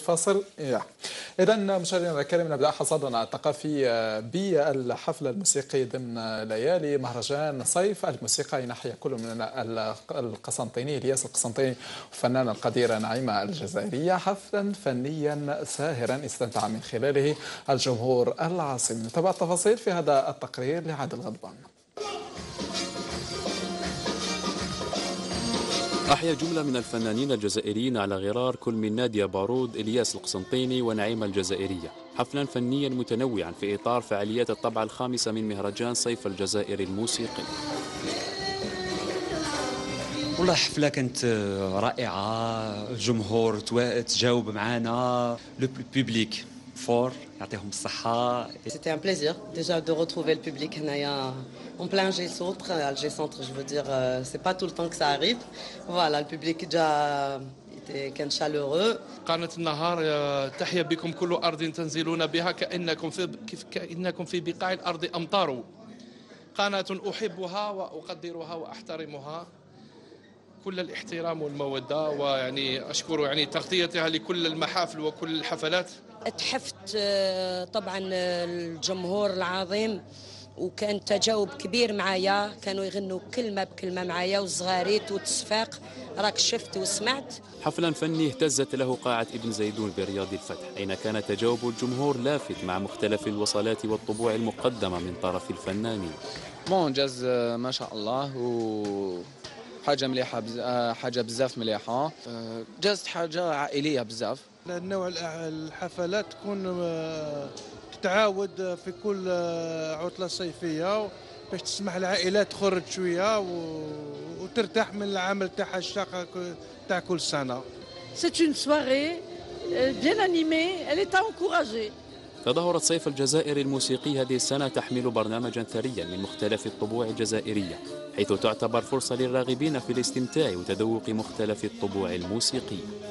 فاصل. اذا مشاهدينا الكرام نبدأ حصادنا الثقافي بالحفل الموسيقي ضمن ليالي مهرجان صيف. الموسيقى ينحي كل من القسنطيني الياس القسنطيني والفنانه القديره نعيمه الجزائرية. حفلا فنيا ساهرا استمتع من خلاله الجمهور العاصمي. نتابع التفاصيل في هذا التقرير لعادل غضبان. أحيا جملة من الفنانين الجزائريين على غرار كل من نادية بارود إلياس القسنطيني ونعيمة الجزائرية. حفلا فنيا متنوعا في إطار فعاليات الطبعة الخامسة من مهرجان صيف الجزائر الموسيقي. والله حفلة كانت رائعة الجمهور تجاوب معنا le public fort يعطيهم الصحة C'était un plaisir déjà de retrouver le public هنايا en plein G-Centre, Alger Centre je veux dire, c'est pas tout le temps que ça arrive. Voilà, le public déjà كان شالورو قناة النهار تحيا بكم كل أرض تنزلون بها كأنكم في كأنكم في بقاع الأرض أمطار قناة أحبها وأقدرها وأحترمها كل الاحترام والمودة ويعني أشكر يعني تغطيتها لكل المحافل وكل الحفلات. تحفت طبعا الجمهور العظيم وكان تجاوب كبير معايا كانوا يغنوا كلمة بكلمة معايا والصغاريت والتصفاق راك شفت وسمعت. حفلا فني اهتزت له قاعة ابن زيدون برياض الفتح أين كان تجاوب الجمهور لافت مع مختلف الوصلات والطبوع المقدمة من طرف الفنانين. منجز ما شاء الله و حاجة مليحة بز... حاجة بزاف مليحة. جازت حاجة عائلية بزاف. نوع الحفلات تكون تتعاود في كل عطلة صيفية باش تسمح للعائلات تخرج شوية و... وترتاح من العمل تاعها الشاق تاع كل سنة. C'est une soirée bien animée, elle est à encourager. تظاهرة صيف الجزائر الموسيقي هذه السنة تحمل برنامجا ثريا من مختلف الطبوع الجزائرية حيث تعتبر فرصة للراغبين في الاستمتاع وتذوق مختلف الطبوع الموسيقية